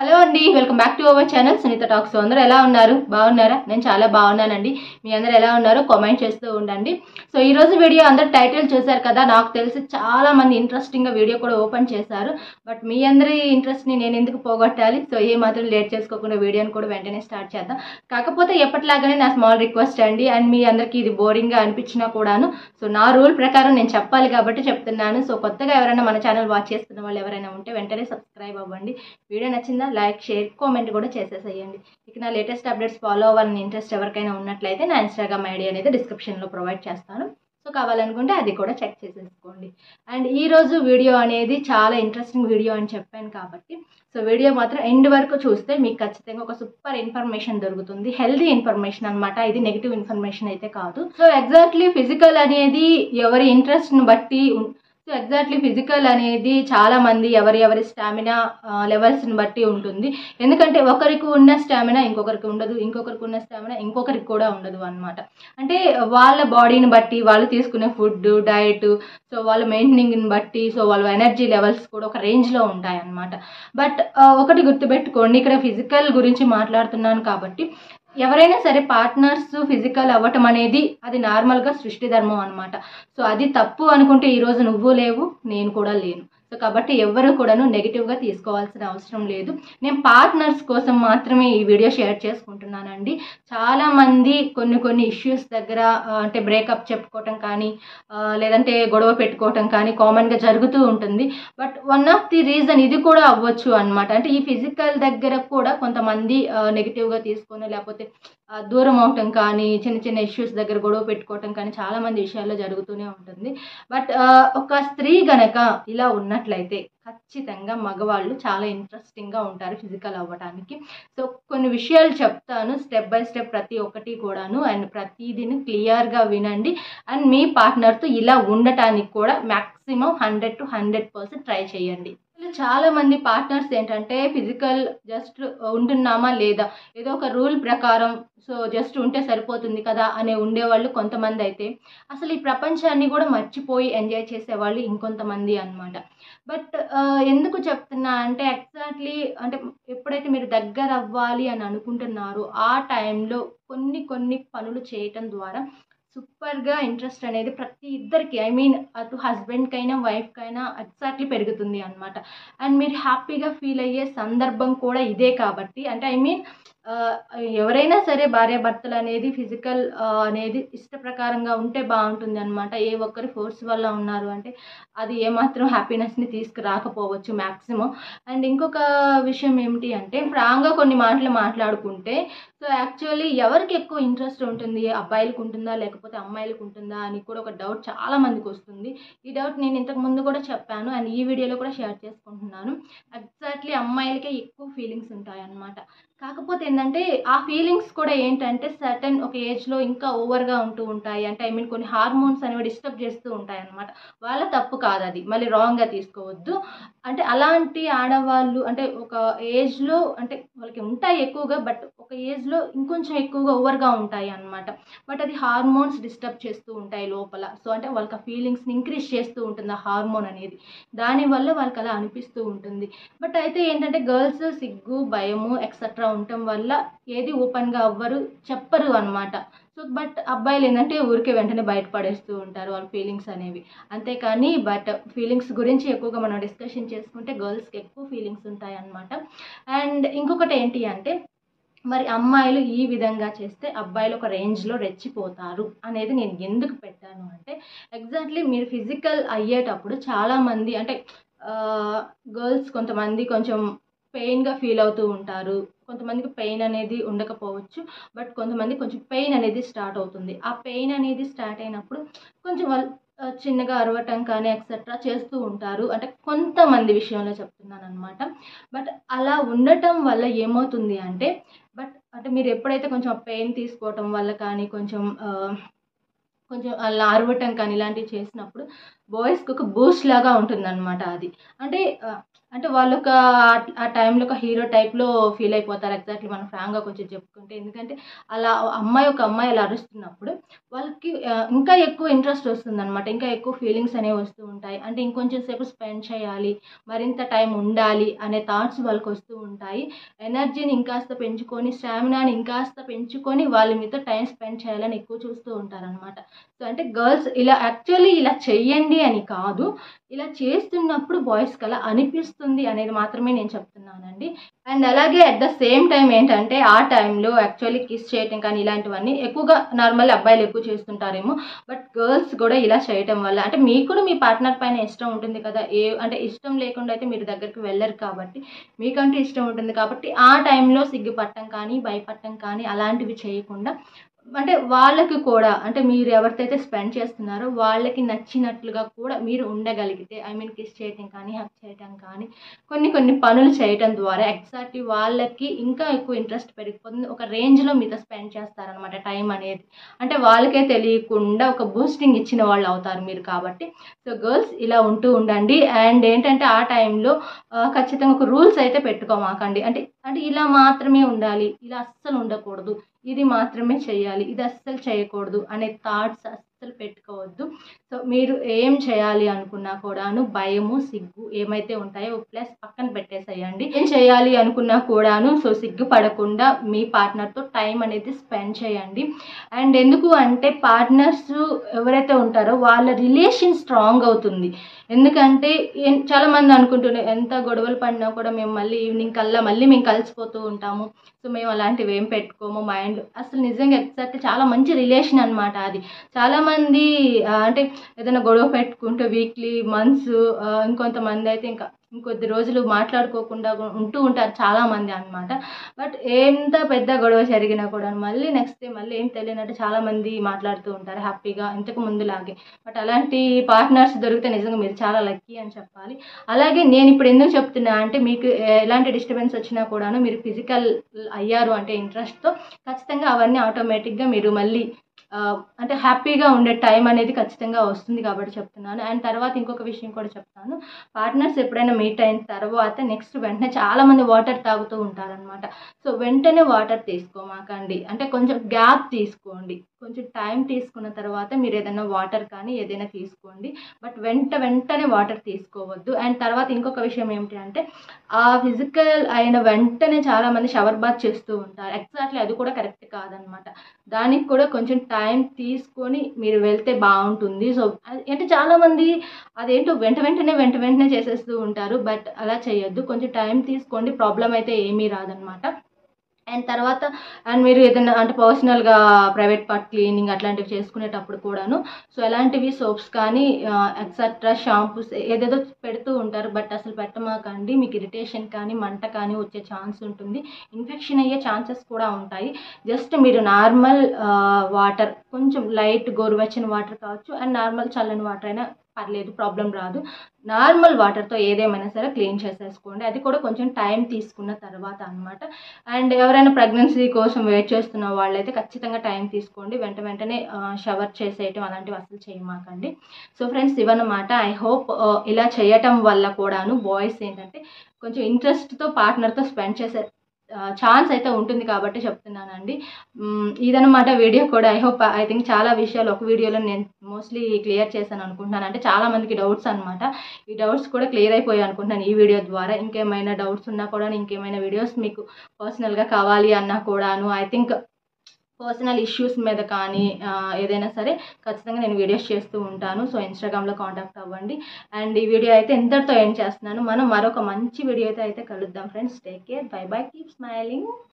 Hello అండి welcome back to our channel. Sunitha talks అందరూ ఎలా ఉన్నారు? బాగున్నారా? నేను చాలా బాగున్నానండి. మీ అందరూ ఎలా ఉన్నారో కామెంట్ చేస్తూ ఉండండి. సో ఈ రోజు వీడియో అందరు టైటిల్ చూశారు కదా నాకు తెలిసి చాలా మంది ఇంట్రెస్టింగ్గా వీడియో కూడా ఓపెన్ చేశారు. బట్ మీ అందరి ఇంట్రెస్ట్ని నేను ఎందుకు పోగొట్టాలి? సో ఏ మాత్రం లేట్ చేసుకోకుండా వీడియోని కూడా వెంటనే స్టార్ట్ చేద్దాం. కాకపోతే ఎప్పటిలాగానే నా స్మాల్ రిక్వెస్ట్ అండి. అండ్ మీ అందరికీ ఇది బోరింగ్గా అనిపించినా కూడాను. సో నా రూల్ ప్రకారం నేను చెప్పాలి కాబట్టి చెప్తున్నాను. సో కొత్తగా ఎవరైనా మన ఛానల్ వాచ్ చేస్తున్న వాళ్ళు ఎవరైనా ఉంటే వెంటనే సబ్స్క్రైబ్ అవ్వండి. వీడియో నచ్చిందా లైక్ షేర్ కామెంట్ కూడా చేసేసేయండి. ఇక నా లేటెస్ట్ అప్డేట్స్ ఫాలో అవ్వాలని ఇంట్రెస్ట్ ఎవరికైనా ఉన్నట్లయితే నా ఇన్స్టాగ్రామ్ ఐడి అనేది డిస్క్రిప్షన్లో ప్రొవైడ్ చేస్తాను. సో కావాలనుకుంటే అది కూడా చెక్ చేసేసుకోండి. అండ్ ఈరోజు వీడియో అనేది చాలా ఇంట్రెస్టింగ్ వీడియో అని చెప్పాను కాబట్టి సో వీడియో మాత్రం ఎండ్ వరకు చూస్తే మీకు ఖచ్చితంగా ఒక సూపర్ ఇన్ఫర్మేషన్ దొరుకుతుంది. హెల్దీ ఇన్ఫర్మేషన్ అనమాట ఇది నెగిటివ్ ఇన్ఫర్మేషన్ అయితే కాదు. సో ఎగ్జాక్ట్లీ ఫిజికల్ అనేది ఎవరి ఇంట్రెస్ట్ని బట్టి సో ఎగ్జాక్ట్లీ ఫిజికల్ అనేది చాలా మంది ఎవరి ఎవరి స్టామినా లెవెల్స్ని బట్టి ఉంటుంది. ఎందుకంటే ఒకరికి ఉన్న స్టామినా ఇంకొకరికి ఉండదు ఇంకొకరికి ఉన్న స్టామినా ఇంకొకరికి కూడా ఉండదు అన్నమాట. అంటే వాళ్ళ బాడీని బట్టి వాళ్ళు తీసుకునే ఫుడ్ డైట్ సో వాళ్ళ మెయింటెనింగ్ని బట్టి సో వాళ్ళ ఎనర్జీ లెవెల్స్ కూడా ఒక రేంజ్లో ఉంటాయి అన్నమాట బట్ ఒకటి గుర్తుపెట్టుకోండి ఇక్కడ ఫిజికల్ గురించి మాట్లాడుతున్నాను కాబట్టి ఎవరైనా సరే పార్ట్నర్స్ ఫిజికల్ అవ్వటం అనేది అది నార్మల్గా సృష్టి ధర్మం అనమాట సో అది తప్పు అనుకుంటే ఈరోజు నువ్వు లేవు నేను కూడా లేను. సో కాబట్టి ఎవరు కూడాను నెగిటివ్గా తీసుకోవాల్సిన అవసరం లేదు. నేను పార్ట్నర్స్ కోసం మాత్రమే ఈ వీడియో షేర్ చేసుకుంటున్నానండి. చాలామంది కొన్ని కొన్ని ఇష్యూస్ దగ్గర అంటే బ్రేకప్ చెప్పుకోవటం కానీ లేదంటే గొడవ పెట్టుకోవటం కానీ కామన్గా జరుగుతూ ఉంటుంది. But one of the reason ఇది కూడా అవ్వచ్చు అనమాట అంటే ఈ ఫిజికల్ దగ్గర కూడా కొంతమంది నెగిటివ్గా తీసుకొని లేకపోతే దూరం అవటం కానీ చిన్న చిన్న ఇష్యూస్ దగ్గర గొడవ పెట్టుకోవటం కానీ చాలా మంది విషయాల్లో జరుగుతూనే ఉంటుంది. బట్ ఒక స్త్రీ గనక ఇలా ఉన్నట్లయితే ఖచ్చితంగా మగవాళ్ళు చాలా ఇంట్రెస్టింగ్గా ఉంటారు ఫిజికల్ అవ్వడానికి సో కొన్ని విషయాలు చెప్తాను స్టెప్ బై స్టెప్ ప్రతి ఒక్కటి కూడాను అండ్ ప్రతిదీని క్లియర్గా వినండి. అండ్ మీ పార్ట్నర్తో ఇలా ఉండటానికి కూడా maximum hundred to hundred percent try చేయండి. చాలా మంది పార్ట్నర్స్ ఏంటంటే ఫిజికల్ జస్ట్ uh, ఉంటున్నామా లేదా? ఏదో ఒక రూల్ ప్రకారం సో జస్ట్ ఉంటే సరిపోతుంది కదా అనే ఉండేవాళ్ళు కొంతమంది అయితే. అసలు ఈ ప్రపంచాన్ని కూడా మర్చిపోయి ఎంజాయ్ చేసేవాళ్ళు ఇంకొంతమంది అనమాట బట్ uh, ఎందుకు చెప్తున్నా అంటే ఎగ్జాక్ట్లీ అంటే ఎప్పుడైతే మీరు దగ్గర అవ్వాలి అని అనుకుంటున్నారో ఆ టైంలో కొన్ని కొన్ని పనులు చేయటం ద్వారా సూపర్గా ఇంట్రెస్ట్ అనేది ప్రతి ఇద్దరికి ఐ మీన్ అటు హస్బెండ్కైనా వైఫ్కైనా ఎగ్జాక్ట్లీ పెరుగుతుంది అనమాట అండ్ మీరు హ్యాపీగా ఫీల్ అయ్యే సందర్భం కూడా ఇదే కాబట్టి అంటే ఐ మీన్ ఎవరైనా సరే భార్యాభర్తలు అనేది ఫిజికల్ అనేది ఇష్ట ప్రకారంగా ఉంటే బాగుంటుంది అనమాట ఏ ఒక్కరి ఫోర్స్ వల్ల ఉన్నారు అంటే అది ఏమాత్రం హ్యాపీనెస్ని తీసుకురాకపోవచ్చు మ్యాక్సిమం అండ్ ఇంకొక విషయం ఏమిటి అంటే రాంగా కొన్ని మాటలు మాట్లాడుకుంటే సో యాక్చువల్లీ ఎవరికి ఎక్కువ ఇంట్రెస్ట్ ఉంటుంది? అబ్బాయిలకు ఉంటుందా? లేకపోతే అమ్మాయిలకు ఉంటుందా? అని కూడా ఒక డౌట్ చాలా మందికి వస్తుంది. ఈ డౌట్ నేను ఇంతకు ముందు కూడా చెప్పాను. అండ్ ఈ వీడియోలో కూడా షేర్ చేసుకుంటున్నాను. ఎగ్జాక్ట్లీ అమ్మాయిలకే ఎక్కువ ఫీలింగ్స్ ఉంటాయన్నమాట. కాకపోతే ఏంటంటే ఆ ఫీలింగ్స్ కూడా ఏంటంటే సర్టన్ ఒక ఏజ్లో ఇంకా ఓవర్గా ఉంటూ ఉంటాయి. అంటే ఐ మీన్ కొన్ని హార్మోన్స్ అనేవి డిస్టర్బ్ చేస్తూ ఉంటాయి అన్నమాట వాళ్ళ తప్పు కాదు అది. మళ్ళీ రాంగ్గా తీసుకోవద్దు. అంటే అలాంటి ఆడవాళ్ళు అంటే ఒక ఏజ్లో అంటే వాళ్ళకి ఉంటాయి ఎక్కువగా బట్ ఒక ఏజ్లో ఇంకొంచెం ఎక్కువగా ఓవర్గా ఉంటాయి అన్నమాట. బట్ అది హార్మోన్స్ డిస్టర్బ్ చేస్తూ ఉంటాయి లోపల. సో అంటే వాళ్ళకి ఆ ఫీలింగ్స్ని ఇంక్రీజ్ చేస్తూ ఉంటుంది ఆ హార్మోన్ అనేది. దానివల్ల వాళ్ళకి అలా అనిపిస్తూ ఉంటుంది. బట్ అయితే ఏంటంటే గర్ల్స్ సిగ్గు భయము ఎక్సెట్రా ఉండటం వల్ల ఏది ఓపెన్గా అవ్వరు చెప్పరు అనమాట సో బట్ అబ్బాయిలు ఏంటంటే ఊరికే వెంటనే బయటపడేస్తూ ఉంటారు వాళ్ళ ఫీలింగ్స్ అనేవి. అంతేకాని బట్ ఫీలింగ్స్ గురించి ఎక్కువగా మనం డిస్కషన్ చేసుకుంటే గర్ల్స్కి ఎక్కువ ఫీలింగ్స్ ఉంటాయి అన్నమాట అండ్ ఇంకొకటి ఏంటి అంటే మరి అమ్మాయిలు ఈ విధంగా చేస్తే అబ్బాయిలు ఒక రేంజ్లో రెచ్చిపోతారు అనేది నేను ఎందుకు పెట్టాను అంటే ఎగ్జాక్ట్లీ మీరు ఫిజికల్ అయ్యేటప్పుడు చాలామంది అంటే గర్ల్స్ కొంతమంది కొంచెం పెయిన్గా ఫీల్ అవుతూ ఉంటారు. కొంతమందికి పెయిన్ అనేది ఉండకపోవచ్చు బట్ కొంతమంది కొంచెం పెయిన్ అనేది స్టార్ట్ అవుతుంది. ఆ పెయిన్ అనేది స్టార్ట్ అయినప్పుడు కొంచెం వాళ్ళు చిన్నగా అరవటం కానీ ఎక్సెట్రా చేస్తూ ఉంటారు. అంటే కొంతమంది విషయంలో చెప్తున్నాను అనమాట బట్ అలా ఉండటం వల్ల ఏమవుతుంది అంటే అంటే మీరు ఎప్పుడైతే కొంచెం పెయిన్ తీసుకోవటం వల్ల కానీ కొంచెం కొంచెం అలా అరవటం కానీ ఇలాంటివి చేసినప్పుడు బాయ్స్కి ఒక బూస్ట్ లాగా ఉంటుందన్నమాట అది. అంటే అంటే వాళ్ళు ఒక ఆ టైంలో ఒక హీరో టైప్లో ఫీల్ అయిపోతారు. ఎగ్జాక్ట్లీ మనం ఫ్రాంక్గా కొంచెం చెప్పుకుంటే. ఎందుకంటే అలా అమ్మాయి ఒక అమ్మాయి అలా అరుస్తున్నప్పుడు వాళ్ళకి ఇంకా ఎక్కువ ఇంట్రెస్ట్ వస్తుంది అనమాట ఇంకా ఎక్కువ ఫీలింగ్స్ అనేవి వస్తూ ఉంటాయి. అంటే ఇంకొంచెం సేపు స్పెండ్ చేయాలి మరింత టైం ఉండాలి అనే థాట్స్ వాళ్ళకి వస్తూ ఉంటాయి. ఎనర్జీని ఇంకాస్త పెంచుకొని స్టామినాని ఇంకాస్త పెంచుకొని వాళ్ళ మీతో టైం స్పెండ్ చేయాలని ఎక్కువ చూస్తూ ఉంటారనమాట సో అంటే గర్ల్స్ ఇలా యాక్చువల్లీ ఇలా చెయ్యండి అని కాదు. ఇలా చేస్తున్నప్పుడు బాయ్స్కి అలా అనిపిస్తుంది అనేది మాత్రమే నేను చెప్తున్నానండి. అండ్ అలాగే అట్ ద సేమ్ టైం ఏంటంటే ఆ టైంలో యాక్చువల్లీ కిస్ చేయటం కానీ ఇలాంటివన్నీ ఎక్కువగా నార్మల్ అబ్బాయిలు ఎక్కువ చేస్తుంటారేమో. బట్ గర్ల్స్ కూడా ఇలా చేయటం వల్ల అంటే మీకు కూడా మీ పార్ట్నర్ పైన ఇష్టం ఉంటుంది కదా ఏ అంటే ఇష్టం లేకుండా అయితే మీరు దగ్గరికి వెళ్ళరు కాబట్టి మీకంటే ఇష్టం ఉంటుంది కాబట్టి ఆ టైంలో సిగ్గుపట్టం కానీ భయపడటం కానీ అలాంటివి చేయకుండా అంటే వాళ్ళకి కూడా అంటే మీరు ఎవరితో స్పెండ్ చేస్తున్నారో వాళ్ళకి నచ్చినట్లుగా కూడా మీరు ఉండగలిగితే ఐ మీన్ కిస్ చేయటం కానీ హక్ చేయటం కానీ కొన్ని కొన్ని పనులు చేయటం ద్వారా ఎగ్జాక్ట్లీ వాళ్ళకి ఇంకా ఎక్కువ ఇంట్రెస్ట్ పెరిగిపోతుంది ఒక రేంజ్లో మీతో స్పెండ్ చేస్తారనమాట టైం అనేది. అంటే వాళ్ళకే తెలియకుండా ఒక బూస్టింగ్ ఇచ్చిన వాళ్ళు అవుతారు మీరు కాబట్టి. సో గర్ల్స్ ఇలా ఉంటూ ఉండండి. అండ్ ఏంటంటే ఆ టైంలో ఖచ్చితంగా ఒక రూల్స్ అయితే పెట్టుకోమాకండి. అంటే అంటే ఇలా మాత్రమే ఉండాలి. ఇలా అస్సలు ఉండకూడదు. ఇది మాత్రమే చేయాలి. ఇది అస్సలు చేయకూడదు అనే థాట్స్ అస్సలు పెట్టుకోవద్దు. సో మీరు ఏం చేయాలి అనుకున్నా కూడాను భయము సిగ్గు ఏమైతే ఉంటాయో ప్లస్ పక్కన పెట్టేసేయండి. ఏం చేయాలి అనుకున్నా కూడాను సో సిగ్గు పడకుండా మీ పార్ట్నర్తో టైం అనేది స్పెండ్ చేయండి. అండ్ ఎందుకు అంటే పార్ట్నర్స్ ఎవరైతే ఉంటారో వాళ్ళ రిలేషన్ స్ట్రాంగ్ అవుతుంది. ఎందుకంటే ఏం- చాలా మంది అనుకుంటున్నారు ఎంత గొడవలు పడినా కూడా మేము మళ్ళీ ఈవినింగ్ కల్లా మళ్ళీ మేము కలిసిపోతూ ఉంటాము. సో మేము అలాంటివి ఏం పెట్టుకోము మైండ్ అసలు నిజంగా ఎగ్జాక్ట్ చాలా మంచి రిలేషన్ అనమాట అది. చాలామంది అంటే ఏదైనా గొడవ పెట్టుకుంటే వీక్లీ మంత్స్ ఇంకొంతమంది అయితే ఇంకా ఇంకొద్ది రోజులు మాట్లాడుకోకుండా ఉంటూ ఉంటారు చాలామంది అన్నమాట. బట్ ఎంత పెద్ద గొడవ జరిగినా కూడా మళ్ళీ నెక్స్ట్ డే మళ్ళీ ఏం తెలియనట్టు చాలామంది మాట్లాడుతూ ఉంటారు హ్యాపీగా ఇంతకు ముందులాగే. బట్ అలాంటి పార్ట్నర్స్ దొరికితే నిజంగా మీరు చాలా లక్కీ అని చెప్పాలి. అలాగే నేను ఇప్పుడు ఎందుకు చెప్తున్నా అంటే మీకు ఎలాంటి డిస్టర్బెన్స్ వచ్చినా కూడాను మీరు ఫిజికల్ అయ్యారు అంటే ఇంట్రెస్ట్తో ఖచ్చితంగా అవన్నీ ఆటోమేటిక్గా మీరు మళ్ళీ అంటే హ్యాపీగా ఉండే టైం అనేది ఖచ్చితంగా వస్తుంది కాబట్టి చెప్తున్నాను. అండ్ తర్వాత ఇంకొక విషయం కూడా చెప్తాను. పార్ట్నర్స్ ఎప్పుడైనా మీట్ అయిన తర్వాత నెక్స్ట్ వెంటనే చాలామంది వాటర్ తాగుతూ ఉంటారనమాట సో వెంటనే వాటర్ తీసుకోమాకండి. అంటే కొంచెం గ్యాప్ తీసుకోండి. కొంచెం టైం తీసుకున్న తర్వాత మీరు ఏదైనా వాటర్ కానీ ఏదైనా తీసుకోండి. బట్ వెంట వెంటనే వాటర్ తీసుకోవద్దు. అండ్ తర్వాత ఇంకొక విషయం ఏమిటి అంటే ఆ ఫిజికల్ అయిన వెంటనే చాలామంది షవర్ బాత్ చేస్తూ ఉంటారు. ఎగ్జాక్ట్లీ అది కూడా కరెక్ట్ కాదనమాట దానికి కూడా కొంచెం టైం తీసుకొని మీరు వెళ్తే బాగుంటుంది. సో అది- అంటే చాలామంది అదేంటో వెంట వెంటనే వెంట వెంటనే చేసేస్తూ ఉంటారు. బట్ అలా చేయొద్దు. కొంచెం టైం తీసుకోండి. ప్రాబ్లం అయితే ఏమీ రాదనమాట అండ్ తర్వాత అండ్ మీరు ఏదైనా అంటే పర్సనల్గా ప్రైవేట్ పార్ట్ క్లీనింగ్ అట్లాంటివి చేసుకునేటప్పుడు కూడాను సో ఎలాంటివి సోప్స్ కానీ ఎక్సెట్రా షాంపూస్ ఏదేదో పెడుతూ ఉంటారు బట్ అసలు పెట్టమాకండి. మీకు ఇరిటేషన్ కానీ మంట కానీ వచ్చే ఛాన్స్ ఉంటుంది. ఇన్ఫెక్షన్ అయ్యే ఛాన్సెస్ కూడా ఉంటాయి. జస్ట్ మీరు నార్మల్ వాటర్ కొంచెం లైట్ గోరువెచ్చని వాటర్ కావచ్చు అండ్ నార్మల్ చల్లని వాటర్ అయినా పర్లేదు ప్రాబ్లం రాదు. నార్మల్ వాటర్తో ఏదేమైనా సరే క్లీన్ చేసేసుకోండి. అది కూడా కొంచెం టైం తీసుకున్న తర్వాత అన్నమాట. అండ్ ఎవరైనా ప్రెగ్నెన్సీ కోసం వెయిట్ చేస్తున్న వాళ్ళైతే ఖచ్చితంగా టైం తీసుకోండి. వెంట వెంటనే షవర్ చేసేయటం అలాంటివి అసలు చేయమాకండి. సో ఫ్రెండ్స్ ఇవన్నమాట. ఐ హోప్ ఇలా చేయటం వల్ల కూడాను బాయ్స్ ఏంటంటే కొంచెం ఇంట్రెస్ట్తో పార్ట్నర్తో స్పెండ్ చేసే ఛాన్స్ అయితే ఉంటుంది కాబట్టి చెప్తున్నానండి. ఇదన్నమాట వీడియో కూడా. ఐ హోప్ ఐ థింక్ చాలా విషయాలు ఒక వీడియోలో నేను మోస్ట్లీ క్లియర్ చేశాను అనుకుంటున్నాను. అంటే చాలామందికి డౌట్స్ అనమాట ఈ డౌట్స్ కూడా క్లియర్ అయిపోయాయి అనుకుంటున్నాను ఈ వీడియో ద్వారా. ఇంకేమైనా డౌట్స్ ఉన్నా కూడా ఇంకేమైనా వీడియోస్ మీకు పర్సనల్గా కావాలి అన్నా కూడాను ఐ థింక్ పర్సనల్ ఇష్యూస్ మీద కానీ ఏదైనా సరే ఖచ్చితంగా నేను వీడియోస్ చేస్తూ ఉంటాను. సో ఇన్స్టాగ్రామ్లో కాంటాక్ట్ అవ్వండి. అండ్ ఈ వీడియో అయితే ఎంతటితో ఎండ్ చేస్తున్నాను. మనం మరొక మంచి వీడియో అయితే అయితే కలుద్దాం friends take care bye bye keep smiling